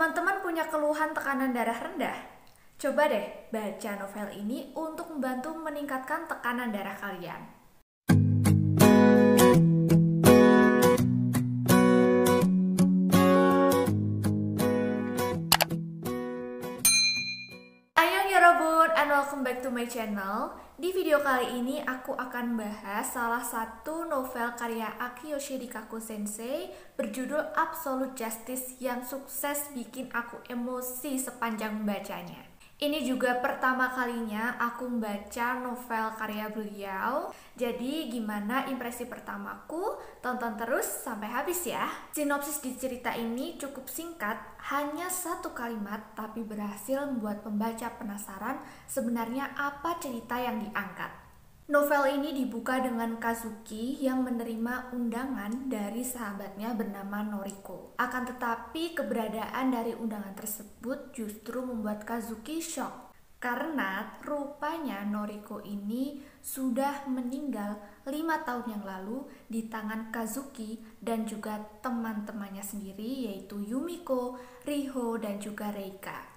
Teman-teman punya keluhan tekanan darah rendah? Coba deh baca novel ini untuk membantu meningkatkan tekanan darah kalian. Back to my channel. Di video kali ini aku akan bahas salah satu novel karya Akiyoshi Rikaku Sensei berjudul Absolute Justice yang sukses bikin aku emosi sepanjang membacanya. Ini juga pertama kalinya aku membaca novel karya beliau. Jadi gimana impresi pertamaku? Tonton terus sampai habis ya. Sinopsis di cerita ini cukup singkat, hanya satu kalimat tapi berhasil membuat pembaca penasaran sebenarnya apa cerita yang diangkat. Novel ini dibuka dengan Kazuki yang menerima undangan dari sahabatnya bernama Noriko. Akan tetapi keberadaan dari undangan tersebut justru membuat Kazuki shock karena rupanya Noriko ini sudah meninggal lima tahun yang lalu di tangan Kazuki dan juga teman-temannya sendiri yaitu Yumiko, Riho, dan juga Reika.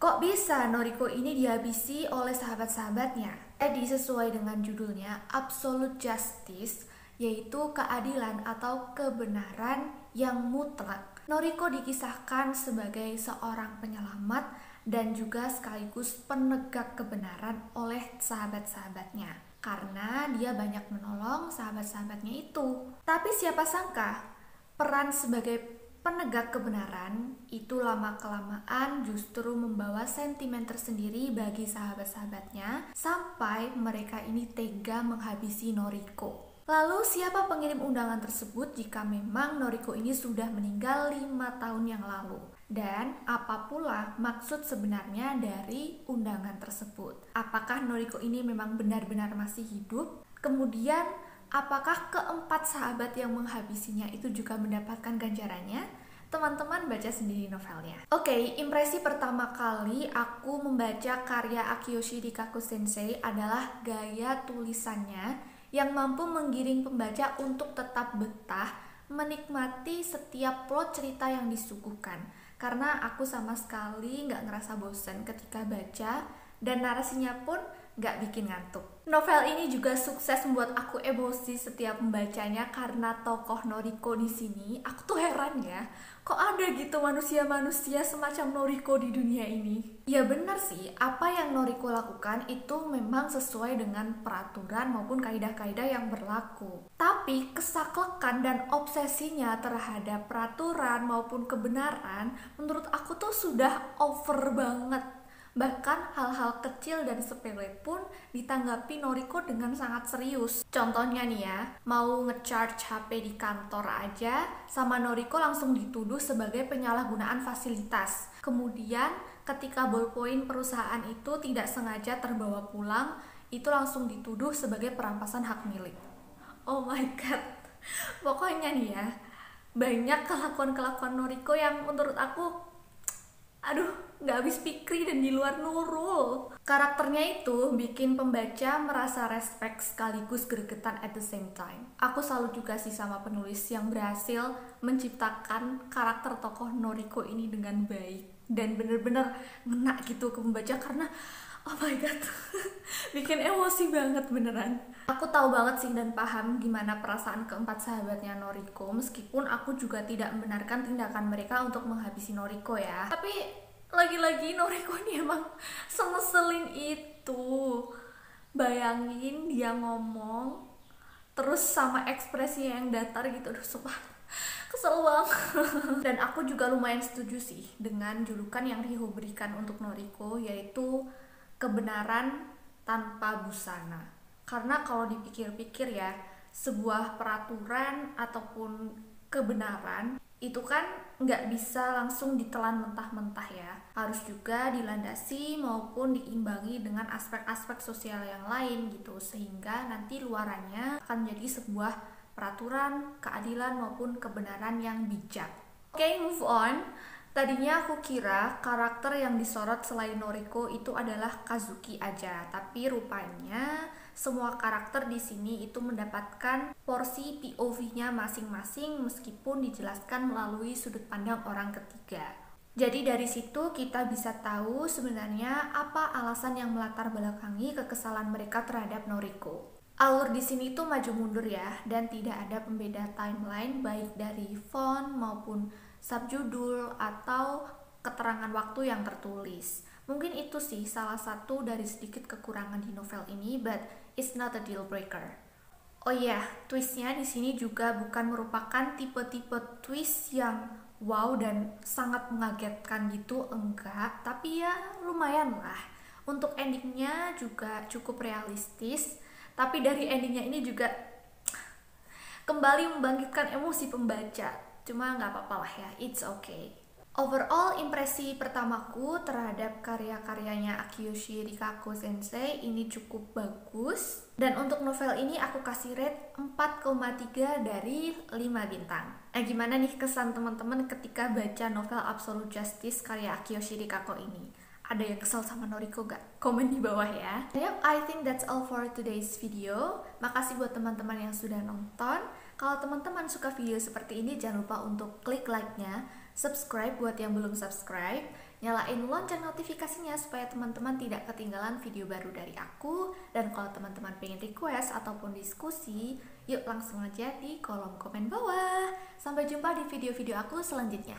Kok bisa Noriko ini dihabisi oleh sahabat-sahabatnya? Jadi sesuai dengan judulnya Absolute Justice, yaitu keadilan atau kebenaran yang mutlak. Noriko dikisahkan sebagai seorang penyelamat dan juga sekaligus penegak kebenaran oleh sahabat-sahabatnya karena dia banyak menolong sahabat-sahabatnya itu. Tapi siapa sangka peran sebagai penegak kebenaran itu lama-kelamaan justru membawa sentimen tersendiri bagi sahabat-sahabatnya sampai mereka ini tega menghabisi Noriko. Lalu siapa pengirim undangan tersebut jika memang Noriko ini sudah meninggal lima tahun yang lalu? Dan apa pula maksud sebenarnya dari undangan tersebut? Apakah Noriko ini memang benar-benar masih hidup? Kemudian Apakah keempat sahabat yang menghabisinya itu juga mendapatkan ganjarannya? Teman-teman baca sendiri novelnya. Oke, okay, impresi pertama kali aku membaca karya Akiyoshi Rikaku Sensei adalah gaya tulisannya yang mampu menggiring pembaca untuk tetap betah menikmati setiap plot cerita yang disuguhkan. Karena aku sama sekali nggak ngerasa bosan ketika baca dan narasinya pun nggak bikin ngantuk. Novel ini juga sukses membuat aku emosi setiap membacanya karena tokoh Noriko di sini. Aku tuh heran ya, kok ada gitu manusia-manusia semacam Noriko di dunia ini? Ya benar sih, apa yang Noriko lakukan itu memang sesuai dengan peraturan maupun kaidah-kaidah yang berlaku. Tapi kesaklekan dan obsesinya terhadap peraturan maupun kebenaran menurut aku tuh sudah over banget Bahkan hal-hal kecil dan sepele pun ditanggapi Noriko dengan sangat serius. Contohnya nih ya, mau ngecharge HP di kantor aja, sama Noriko langsung dituduh sebagai penyalahgunaan fasilitas. Kemudian ketika ballpoint perusahaan itu tidak sengaja terbawa pulang, itu langsung dituduh sebagai perampasan hak milik. Oh my god, pokoknya nih ya, banyak kelakuan-kelakuan Noriko yang menurut aku aduh nggak habis pikir dan di luar nurul. Karakternya itu bikin pembaca merasa respect sekaligus gregetan at the same time. Aku selalu juga sih sama penulis yang berhasil menciptakan karakter tokoh Noriko ini dengan baik dan bener-bener ngena gitu ke pembaca karena oh my god. Bikin emosi banget beneran. Aku tahu banget sih dan paham gimana perasaan keempat sahabatnya Noriko. Meskipun aku juga tidak membenarkan tindakan mereka untuk menghabisi Noriko ya. Tapi lagi-lagi Noriko ini emang sengeselin itu. Bayangin dia ngomong terus sama ekspresi yang datar gitu. Udah sumpah. Kesel banget. Dan aku juga lumayan setuju sih dengan julukan yang Riho berikan untuk Noriko yaitu kebenaran tanpa busana. Karena kalau dipikir-pikir ya, sebuah peraturan ataupun kebenaran itu kan nggak bisa langsung ditelan mentah-mentah ya. Harus juga dilandasi maupun diimbangi dengan aspek-aspek sosial yang lain gitu sehingga nanti luarannya akan menjadi sebuah peraturan keadilan maupun kebenaran yang bijak. Oke okay, move on Tadinya aku kira karakter yang disorot selain Noriko itu adalah Kazuki aja, tapi rupanya semua karakter di sini itu mendapatkan porsi POV-nya masing-masing meskipun dijelaskan melalui sudut pandang orang ketiga. Jadi dari situ kita bisa tahu sebenarnya apa alasan yang melatar belakangi kekesalan mereka terhadap Noriko. Alur di sini tuh maju mundur ya dan tidak ada pembeda timeline baik dari font maupun subjudul atau keterangan waktu yang tertulis. Mungkin itu sih salah satu dari sedikit kekurangan di novel ini, but it's not a deal breaker. Oh iya, yeah, twistnya di sini juga bukan merupakan tipe-tipe twist yang wow dan sangat mengagetkan gitu enggak tapi ya lumayan lah untuk endingnya juga cukup realistis tapi dari endingnya ini juga kembali membangkitkan emosi pembaca cuma nggak apa-apa lah ya it's okay Overall, impresi pertamaku terhadap karya-karyanya Akiyoshi Rikako Sensei ini cukup bagus. Dan untuk novel ini aku kasih rate 4,3 dari 5 bintang. Nah gimana nih kesan teman-teman ketika baca novel Absolute Justice karya Akiyoshi Rikako ini? Ada yang kesel sama Noriko gak? Komen di bawah ya. Yep, I think that's all for today's video. Makasih buat teman-teman yang sudah nonton. Kalau teman-teman suka video seperti ini, jangan lupa untuk klik like-nya subscribe buat yang belum subscribe, nyalain lonceng notifikasinya supaya teman-teman tidak ketinggalan video baru dari aku. Dan kalau teman-teman pengen request ataupun diskusi, yuk langsung aja di kolom komen bawah. Sampai jumpa di video-video aku selanjutnya.